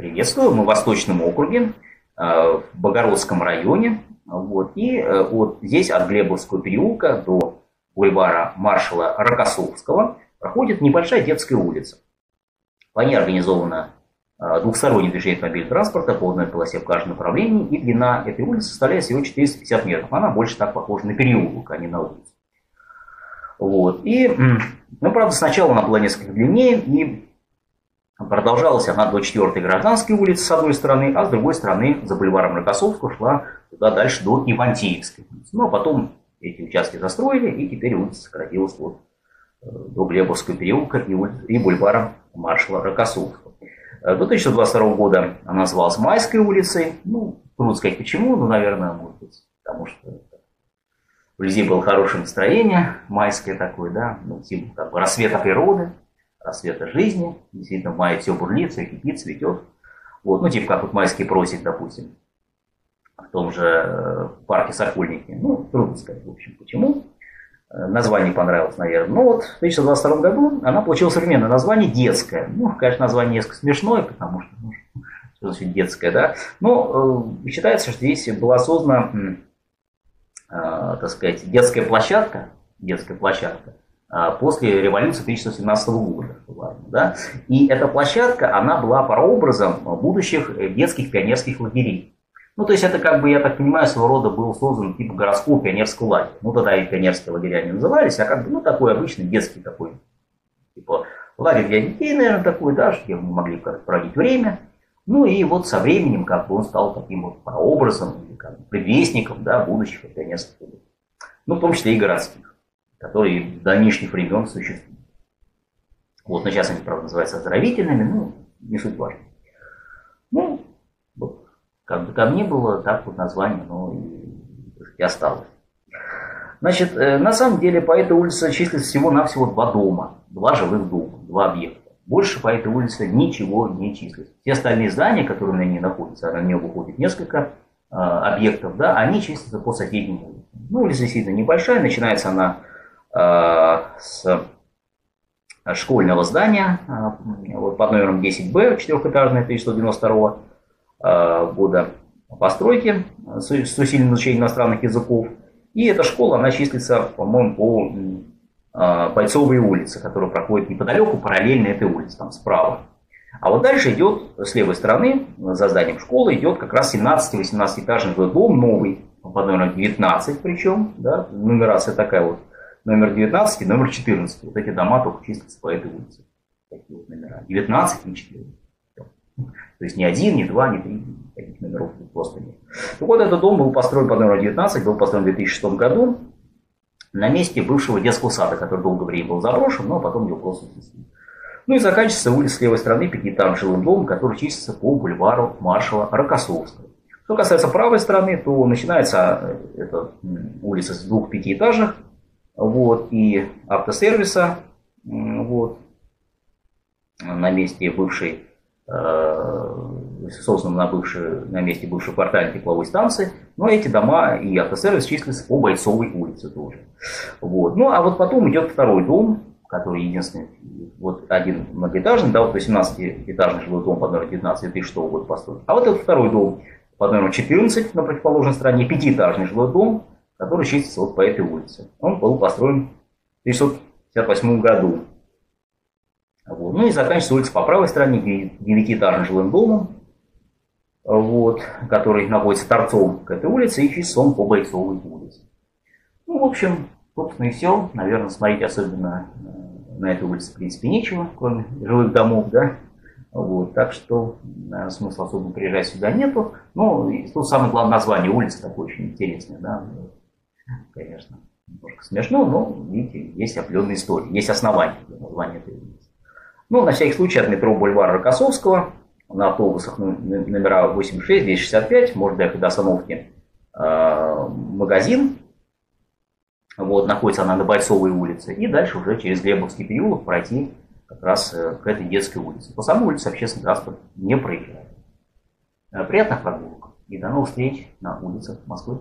Приветствую, мы в Восточном округе, э, в Богородском районе. Вот, и э, вот здесь от Глебовского переулка до бульвара маршала Рокоссовского проходит небольшая детская улица. По ней организовано э, двухстороннее движение автомобильного транспорта по одной полосе в каждом направлении, и длина этой улицы составляет всего 450 метров. Она больше так похожа на переулок, а не на улицу. Вот. И, ну, правда, сначала она была несколько длиннее, и продолжалась она до 4 гражданской улицы с одной стороны, а с другой стороны за бульваром Рокоссовского шла туда дальше до Ивантеевской. Ну, а потом эти участки застроили, и теперь улица сократилась вот э, до Глебовского переулка и, и бульвара маршала Рокоссовского. Э, до 2022 года она называлась Майской улицей. Ну, трудно сказать почему, но, наверное, может быть, потому что у было хорошее настроение, майское такое, да, ну, типа как бы рассвета природы, рассвета жизни. Действительно, в мае все бурлит, все кипит, цветет. Вот, ну, типа как вот майский просик, допустим, в том же э, парке Сокольники. Ну, трудно сказать, в общем, почему. Э, название понравилось, наверное. Ну вот, в 2022 году она получила современное название «Детская». Ну, конечно, название несколько смешное, потому что, ну, что значит детская, да. Но э, считается, что здесь была создана Э, так сказать, детская площадка, детская площадка после революции 1917 года. Ладно, да? И эта площадка, она была прообразом будущих детских пионерских лагерей. Ну, то есть это, как бы, я так понимаю, своего рода был создан типа городского пионерского лагеря. Ну, тогда и пионерские лагеря не назывались, а как бы, ну, такой обычный детский такой, типа, лагерь для детей, наверное, такой, да, где мы могли как проводить время. Ну и вот со временем как бы он стал таким вот прообразом, или как бы предвестником да, будущих пионерских клубов. Ну, в том числе и городских, которые до нынешних времен существуют. Вот, но сейчас они, правда, называются оздоровительными, ну, не суть важно. Ну, вот, как бы там ни было, так вот название, но и, и осталось. Значит, э, на самом деле по этой улице числится всего-навсего два дома, два жилых дома, два объекта. Больше по этой улице ничего не числится. Все остальные здания, которые на ней находятся, а на нее выходит несколько э, объектов, да, они числятся по соседним улицам. Ну, улица действительно небольшая, начинается она с школьного здания э, вот, под номером 10Б, четырехэтажное, 1192 э, года постройки с, усиленным изучением иностранных языков. И эта школа, она числится, по-моему, по Бойцовые улицы, которые проходят неподалеку, параллельно этой улице, там справа. А вот дальше идет, с левой стороны, за зданием школы, идет как раз 17-18 этажный дом, новый, под номером 19 причем, да, нумерация такая вот, номер 19 и номер 14. Вот эти дома только числятся по этой улице. Такие вот номера. 19 и 14. То есть ни один, ни два, ни три таких номеров просто нет. Так вот, этот дом был построен под номером 19, был построен в 2006 году на месте бывшего детского сада, который долгое время был заброшен, но потом его просто снесли. Ну и заканчивается улица с левой стороны пятиэтажным домом, который чистится по бульвару маршала Рокоссовского. Что касается правой стороны, то начинается э, эта улица с двух пятиэтажек, вот, и автосервиса, вот, на месте бывшей Э, создан на, бывшей, на месте бывшей квартальной тепловой станции, но эти дома и автосервис числятся по Бойцовой улице тоже. Вот. Ну, а вот потом идет второй дом, который единственный, вот один многоэтажный, да, вот 18-этажный жилой дом под номером 19 2006 года построен. А вот этот второй дом под номером 14 на противоположной стороне, пятиэтажный жилой дом, который числится вот по этой улице. Он был построен в 1958 году. Вот. Ну и заканчивается улица по правой стороне девятиэтажным жилым домом, вот, который находится торцом к этой улице и часом по Бойцовой улице. Ну, в общем, собственно и все. Наверное, смотреть особенно э, на этой улице, в принципе, нечего, кроме жилых домов, да. Вот, так что наверное, смысла особо приезжать сюда нету. Ну, и тут самое главное название улицы такое очень интересное, да. Конечно, немножко смешно, но, видите, есть определенная история, есть основания для названия этой улицы. Ну, на всякий случай от метро Бульвара Рокоссовского на автобусах номера 86, 265, может доехать до остановки э, магазин. Вот, находится она на Бойцовой улице. И дальше уже через Глебовский переулок пройти как раз э, к этой детской улице. По самой улице общественный транспорт не проезжает. Э, приятных прогулок и до новых встреч на улицах Москвы.